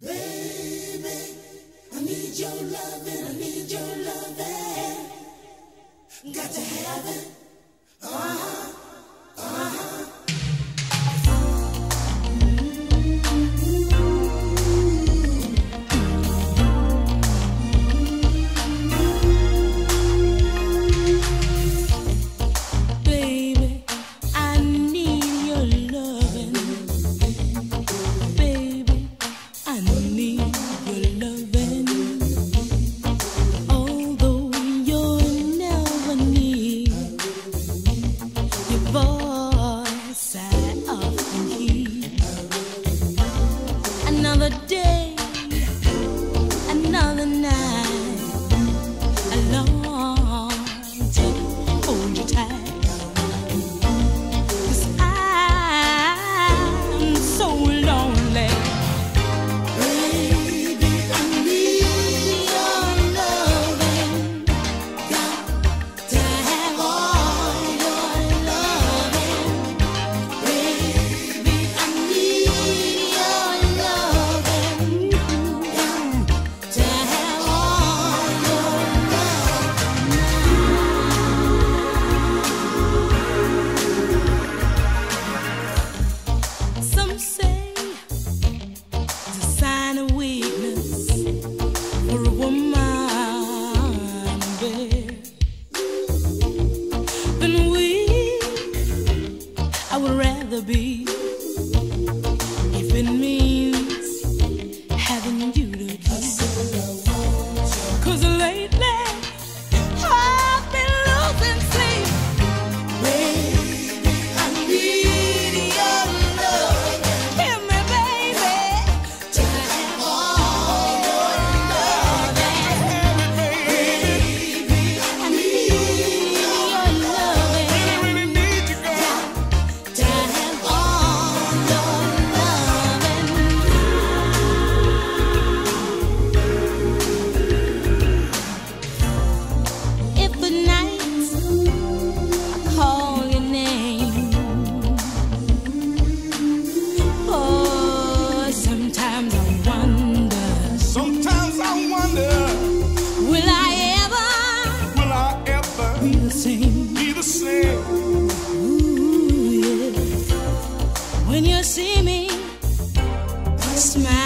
Baby, I need your loving, I need your loving. Got to have it. Another day, I would rather be. If in me see me smile.